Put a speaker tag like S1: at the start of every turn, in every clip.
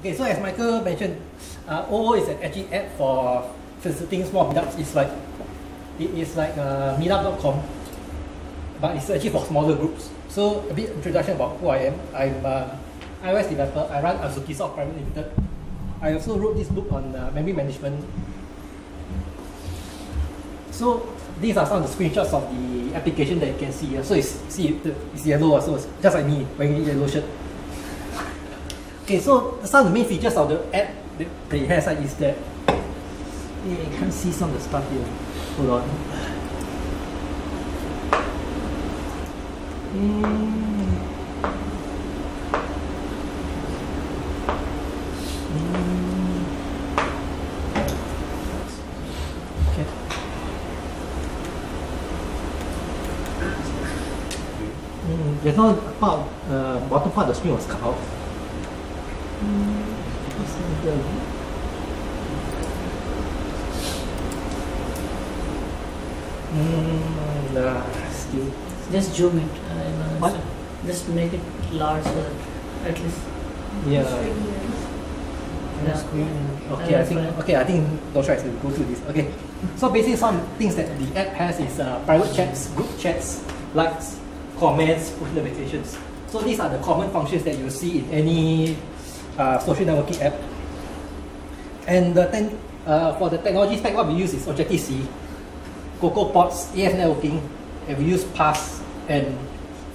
S1: Okay, so as Michael mentioned, uh, OHOH is an actually app for visiting small meetups. It's like it is like uh, meetup.com, but it's actually for smaller groups. So a bit introduction about who I am. I'm a iOS developer. I run Azuki Soft Private Limited. I also wrote this book on uh, memory management. So these are some of the screenshots of the application that you can see. So it's see it's yellow, so it's just like me wearing yellow shirt. Okay, so some of the main features of the app that it has is that yeah, you can't see some of the stuff here. Hold on. Mm. Mm. Okay. Mm, there's no part, uh, bottom part of the screen was cut out. Mm. Mm, nah, still.
S2: Just zoom it. Uh,
S1: What?
S2: Just make it large so that at least
S1: Yeah.
S2: Yeah.
S1: screen. Okay, I think
S2: fine.
S1: okay, I think don't to go through this. Okay. So basically some things that the app has is uh, private chats, group chats, likes, comments, push notifications. So these are the common functions that you see in any uh, social networking app. And the ten, uh, for the technology stack, what we use is Objective-C, CocoaPods, AF networking, and we use Parse. And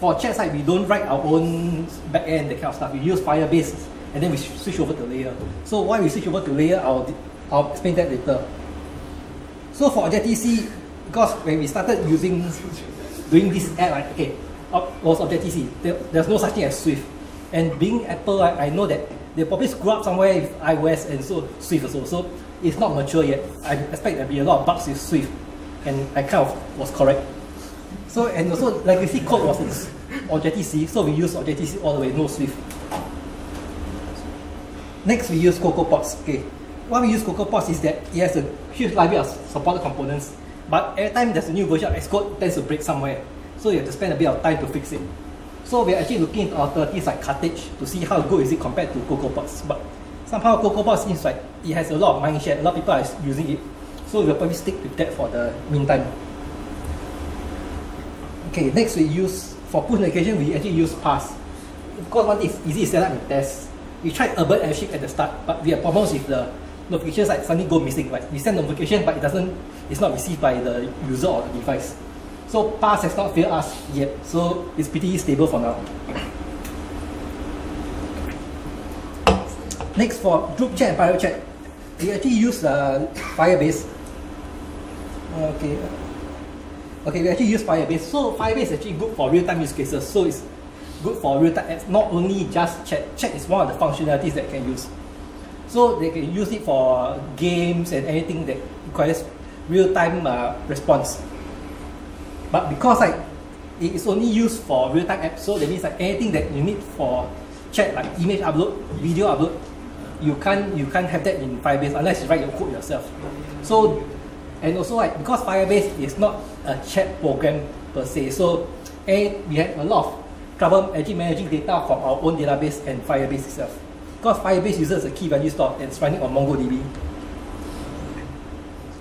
S1: for chat side, we don't write our own backend, that kind of stuff. We use Firebase, and then we switch over to Layer. So why we switch over to Layer, I'll, I'll explain that later. So for Objective-C, because when we started using, doing this app, like, okay, was Objective-C, there, there's no such thing as Swift. And being Apple, I, I know that they probably screw up somewhere with iOS and so Swift also. So it's not mature yet. I expect there'll be a lot of bugs with Swift. And I kind of was correct. So, and also legacy code was Objective-C, so we use Objective-C all the way, no Swift. Next, we use CocoaPods. Okay, why we use CocoaPods is that it has a huge library of supported components, but every time there's a new version of Xcode, it tends to break somewhere. So you have to spend a bit of time to fix it. So we're actually looking into alternatives like Carthage to see how good is it compared to CocoaPods. But somehow CocoaPods seems like it has a lot of mindshare, a lot of people are using it. So we'll probably stick with that for the meantime. Okay, next we use, for push notification, we actually use Parse. Of course, one is easy to set up in test. We tried urban airship at the start, but we have problems with the notifications like suddenly go missing. Like we send notification, but it doesn't, it's not received by the user or the device. So Parse has not failed us yet, so it's pretty stable for now. Next for group chat and private chat, we actually use uh, Firebase. Okay. Okay, we actually use Firebase. So Firebase is actually good for real-time use cases. So it's good for real-time apps, not only just chat. Chat is one of the functionalities that can use. So they can use it for games and anything that requires real-time uh, response. But because like it is only used for real-time apps, so that means like anything that you need for chat, like image upload, video upload, you can't you can't have that in Firebase unless you write your code yourself. So and also like because Firebase is not a chat program per se, so and we had a lot of trouble actually managing data from our own database and Firebase itself. Because Firebase uses a key value store and it's running on MongoDB.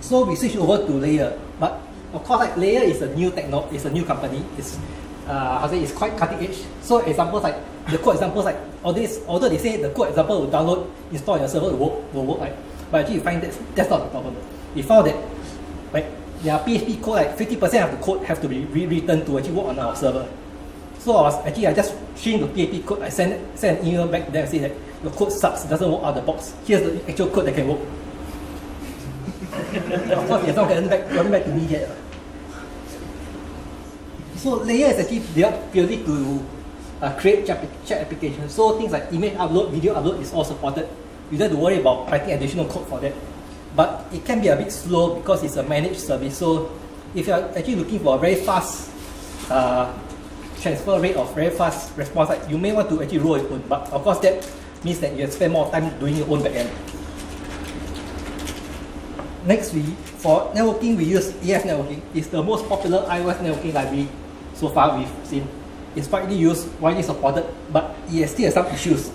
S1: So we switch over to Layer, but of course like Layer is a new techno, it's a new company. It's uh, how say it's quite cutting edge. So examples like the code examples like all this, although they say the code example will download, install on your server will work, will work like, but actually you find that that's not the problem. We found that like their PHP code like 50% of the code have to be rewritten to actually work on our server. So I was actually I just changed the PHP code. I sent sent an email back to them and say that your code sucks, doesn't work out of the box. Here's the actual code that can work. Of course, it's not gotten back, gotten back to me yet. So layer is actually developed purely to uh, create chat, chat applications. So things like image upload, video upload is all supported. You don't have to worry about writing additional code for that. But it can be a bit slow because it's a managed service. So if you're actually looking for a very fast uh, transfer rate of very fast response, like you may want to actually roll your own. But of course that means that you spend more time doing your own backend. Next, we for networking we use AF networking. It's the most popular iOS networking library so far we've seen. It's widely used, widely supported, but it still has some issues.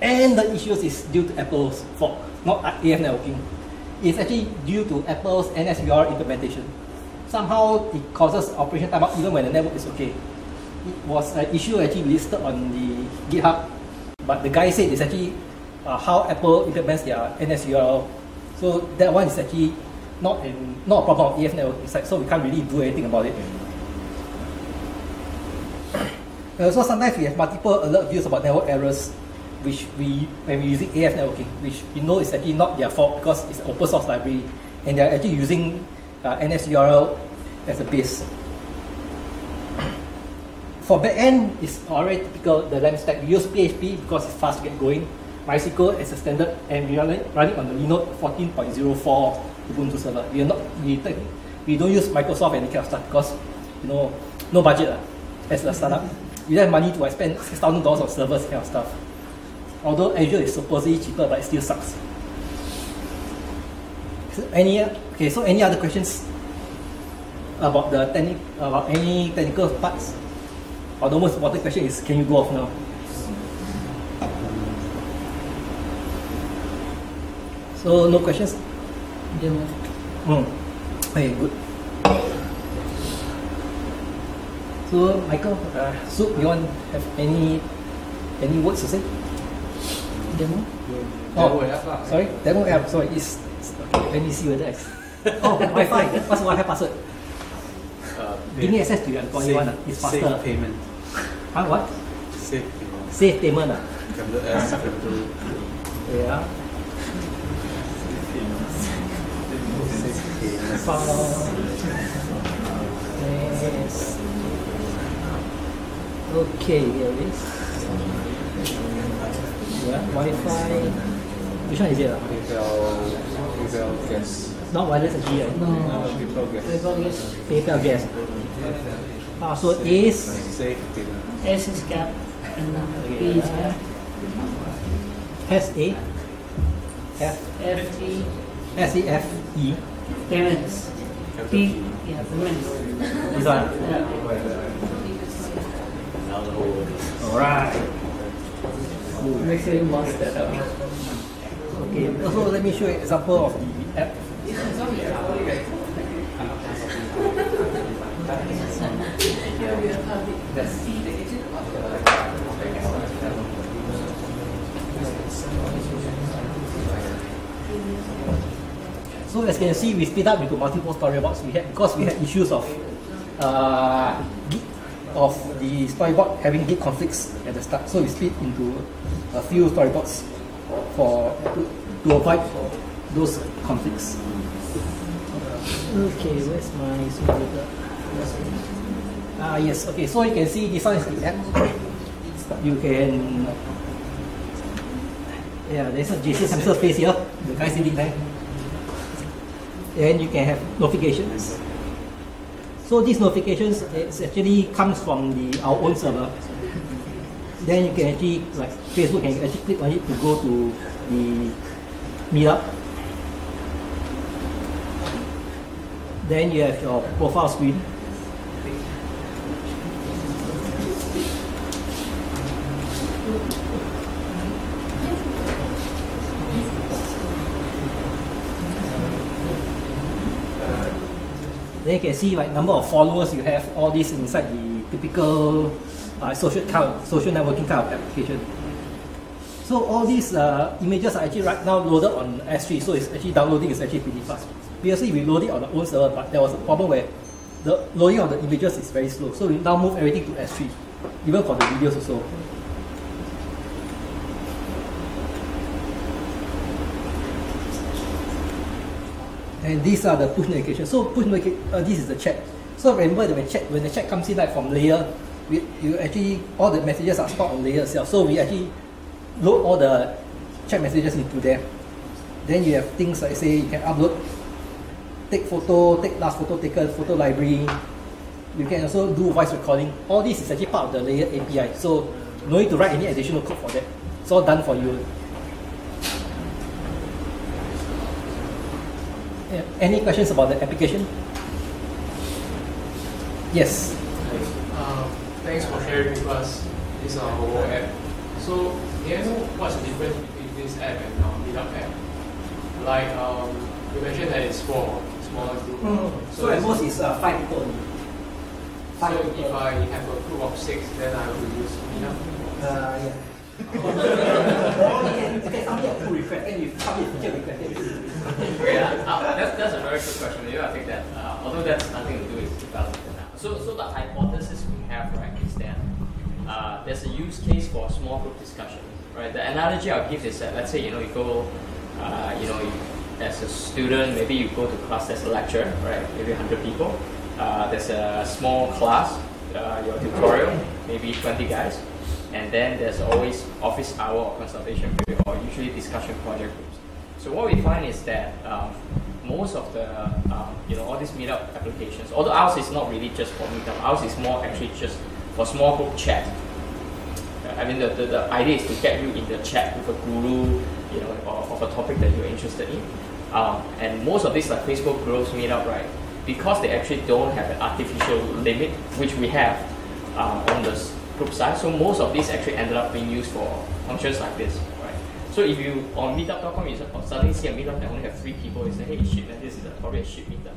S1: And the issues is due to Apple's fault, not AF networking. It's actually due to Apple's NSURL implementation. Somehow it causes operation timeout even when the network is okay. It was an issue actually listed on the GitHub, but the guy said it's actually uh, how Apple implements their NSURL. So that one is actually not in, not a problem of AF networking side, so we can't really do anything about it. And also sometimes we have multiple alert views about network errors, which we when we're using AF networking, which we know is actually not their fault because it's an open source library, and they're actually using uh, NSURL as a base. For backend, it's already typical the LAMP stack. We use PHP because it's fast to get going. MySQL as a standard, and we are running on the Linode 14.04 Ubuntu server. We are not we, we don't use Microsoft and kind of stuff because you know no budget uh, as a startup. We don't have money to spend six thousand dollars on servers kind of stuff. Although Azure is supposedly cheaper, but it still sucks. So any okay? So any other questions about the technic about any technical parts? Or the most important question is, can you go off now? So no questions.
S2: Demo.
S1: Hmm. Okay, good. So Michael, uh, so you want have any any words to say?
S2: Demo.
S1: Oh,
S3: Demo app lah.
S1: Sorry, demo app. Sorry, is okay, let me see whether I. oh, Wi-Fi. What's the Wi-Fi password?
S3: Uh,
S1: Give me access to your employee one. ah. It's faster.
S3: Safe payment.
S1: Huh, what?
S3: Safe payment.
S1: Safe payment. Ah.
S3: Capital S, capital
S1: Yeah.
S3: Safe payment.
S1: Yes. Okay, here it is. Yeah, Wi-Fi. Which one is it? ah?
S3: PayPal, PayPal gas.
S1: Not wireless actually. Right?
S2: No.
S3: Uh, PayPal gas.
S2: PayPal yes.
S1: PayPal gas. Password is
S3: Safe.
S2: S is cap and P is cap.
S1: S A F
S2: F E
S1: S E F E.
S2: payments. P yeah payments.
S1: This one.
S2: Yeah.
S1: Alright.
S2: Make sure you mask that out.
S1: Okay. Also, let me show you an example of So as you can see, we split up into multiple storyboards. We had because we had issues of uh, of the storyboard having Git conflicts at the start. So we split into a few storyboards for to, to avoid those conflicts. Okay, where's my simulator? Ah yes, okay. So you can see this one is the app. You can yeah, there's a JC Samsung face here. The guy sitting there. And you can have notifications. So these notifications actually comes from the our own server. Then you can actually like Facebook can actually click on it to go to the meetup. Then you have your profile screen. Then you can see like number of followers you have, all this inside the typical uh, social kind of, social networking kind of application. So all these uh, images are actually right now loaded on S3, so it's actually downloading is actually pretty fast. Previously we loaded it on our own server, but there was a problem where the loading of the images is very slow. So we now move everything to S3, even for the videos also. And these are the push notifications. So push notification, uh, this is the chat. So remember that when chat when the chat comes in like from layer, we, you actually all the messages are stored on layer itself. So we actually load all the chat messages into there. Then you have things like say you can upload, take photo, take last photo taken, photo library. You can also do voice recording. All this is actually part of the layer API. So no need to write any additional code for that. It's all done for you. Yeah. Any questions about the application? Yes.
S4: Uh, thanks for sharing with us this uh, whole app. So may I know what's the difference between this app and um, Meetup app? Like um, you mentioned that it's for smaller group.
S1: So at most it's uh, five people. only.
S4: so
S1: Five
S4: if. I have a group of six, then I will use Meetup.
S1: Uh, yeah. okay, okay, somebody have pull request, then you submit feature request. then you-
S5: Yeah, uh, that's, that's a very question. I'll take that. Uh, although that's nothing to do with development. So, so the hypothesis we have, right, is that uh, there's a use case for a small group discussion, right? The analogy I'll give is that let's say you know you go, uh, you know, you, as a student, maybe you go to class, there's a lecture, right? Maybe 100 people. Uh, there's a small class, uh, your tutorial, maybe 20 guys, and then there's always office hour or consultation period, or usually discussion project groups. So what we find is that um, most of the um, you know all these meetup applications, although ours is not really just for meetup, ours is more actually just for small group chat. I mean the, the, the idea is to get you in the chat with a guru, you know, of, of a topic that you're interested in. Um, and most of these like Facebook groups, meetup, right? Because they actually don't have an artificial limit, which we have um, on the group side. So most of these actually ended up being used for functions like this? So if you on meetup.com, you suddenly see a meetup that only have three people, you say, hey, shit, man, this is a, probably a shit meetup.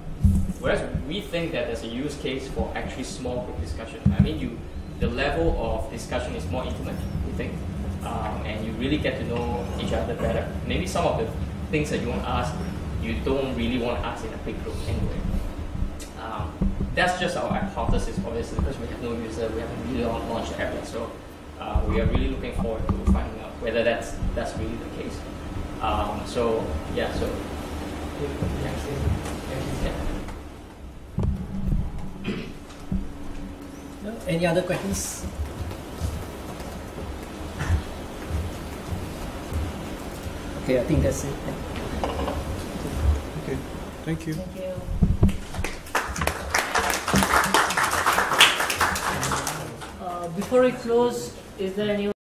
S5: Whereas we think that there's a use case for actually small group discussion. I mean, you, the level of discussion is more intimate, we think, um, and you really get to know each other better. Maybe some of the things that you want to ask, you don't really want to ask in a big group anyway. Um, that's just our hypothesis, obviously, because we have no user, we haven't really laun- launched the app yet. So uh, we are really looking forward to finding whether that's that's really the case. Um, so yeah, so yeah.
S1: No? Any other questions? Okay, I think that's it.
S3: Okay, thank you.
S2: Thank you. Uh, before we close, is there anyone?